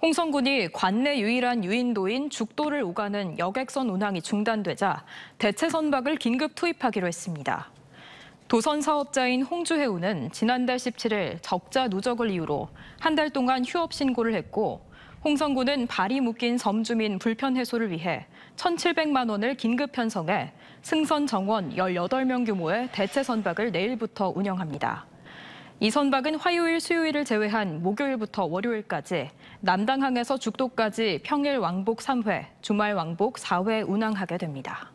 홍성군이 관내 유일한 유인도인 죽도를 오가는 여객선 운항이 중단되자 대체 선박을 긴급 투입하기로 했습니다. 도선 사업자인 홍주해운은 지난달 17일 적자 누적을 이유로 한 달 동안 휴업 신고를 했고 홍성군은 발이 묶인 섬주민 불편 해소를 위해 1,700만 원을 긴급 편성해 승선 정원 18명 규모의 대체 선박을 내일부터 운영합니다. 이 선박은 화요일, 수요일을 제외한 목요일부터 월요일까지 남당항에서 죽도까지 평일 왕복 3회, 주말 왕복 4회 운항하게 됩니다.